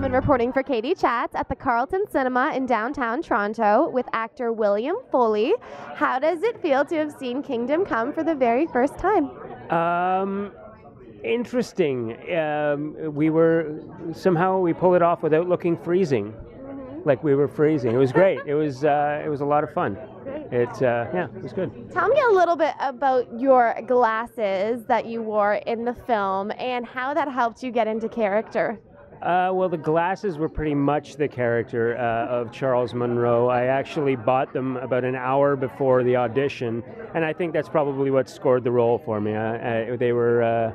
Uhlmann reporting for Katie Chats at the Carlton Cinema in downtown Toronto with actor William Foley. How does it feel to have seen Kingdom Come for the very first time? Um, interesting. Um, we were somehow we pulled it off without looking freezing, like we were freezing. It was great. it was uh, it was a lot of fun. It uh, yeah, it was good. Tell me a little bit about your glasses that you wore in the film and how that helped you get into character. Uh, well, the glasses were pretty much the character uh, of Charles Monroe. I actually bought them about an hour before the audition, and I think that's probably what scored the role for me. Uh, they were. Uh,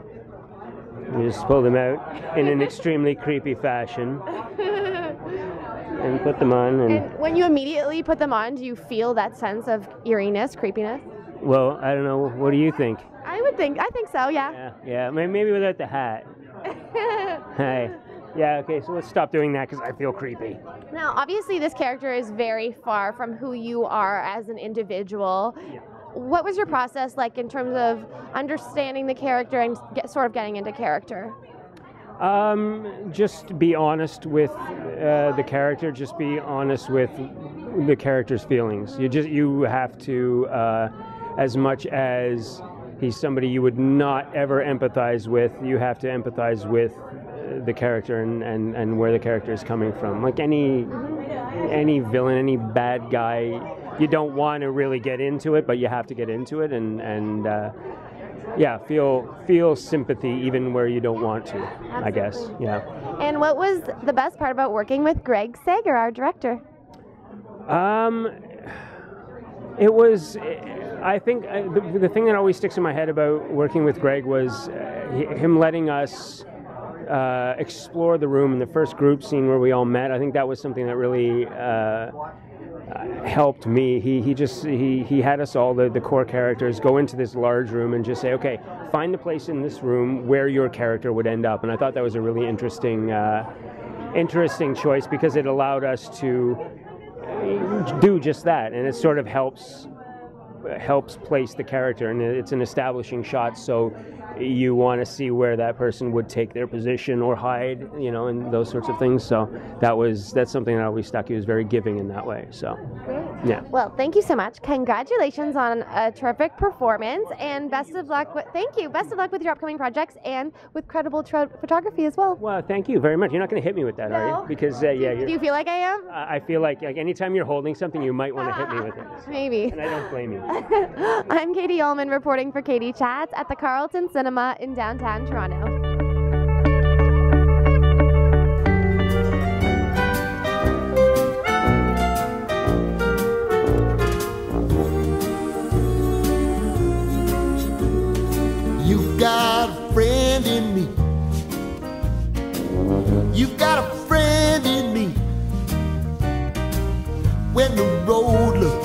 you just pull them out in an extremely creepy fashion and put them on. And, And when you immediately put them on, do you feel that sense of eeriness, creepiness? well, I don't know. What do you think? I would think, I think so, yeah. Yeah, yeah. Maybe without the hat. Hey. Yeah. Okay. So let's stop doing that because I feel creepy. Now, obviously, this character is very far from who you are as an individual. What was your process like in terms of understanding the character and get, sort of getting into character? Um, just be honest with uh, the character. Just be honest with the character's feelings. You just you have to, uh, as much as he's somebody you would not ever empathize with, you have to empathize with uh, the character and, and, and where the character is coming from. Like any any villain, any bad guy, you don't want to really get into it, but you have to get into it and and. Uh, yeah, feel feel sympathy even where you don't want to. I guess. Yeah. And what was the best part about working with Greg Sager, our director? Um, it was. I think uh, the, the thing that always sticks in my head about working with Greg was uh, him letting us uh, explore the room in the first group scene where we all met. I think that was something that really. Uh, helped me. He he just he he had us all the the core characters go into this large room and just say, okay, find a place in this room where your character would end up. And I thought that was a really interesting interesting choice because it allowed us to do just that, and it sort of helps helps place the character, and it's an establishing shot, so you want to see where that person would take their position or hide, you know, and those sorts of things. So that was that's something that always stuck. He was very giving in that way. So yeah. Well, thank you so much. Congratulations on a terrific performance, and best of luck. With, thank you. Best of luck with your upcoming projects and with credible tro- photography as well. Well, thank you very much. You're not going to hit me with that, are you? Because uh, yeah, Do you feel like I am? I I feel like like anytime you're holding something, you might want to hit me with it, Maybe. and I don't blame you. I'm Katie Uhlmann reporting for Katie Chats at the Carlton Cinema in downtown Toronto. You've got a friend in me. You've got a friend in me. When the road looks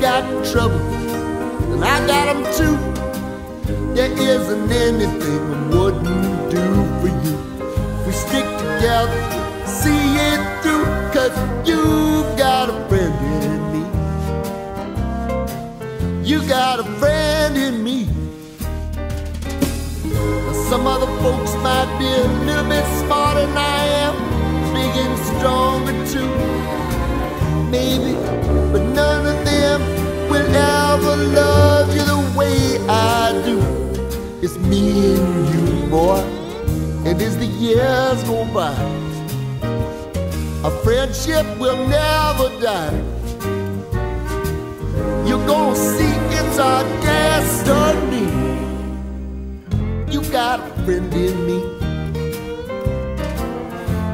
got trouble, and I got them too. There isn't anything I wouldn't do for you. We stick together, see it through, cause you got a friend in me. You got a friend in me. Now, Some other folks might be a little bit smarter It's me and you, boy, and as the years go by, our friendship will never die. You're gonna see it's our destiny. You got a friend in me.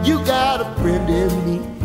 You got a friend in me.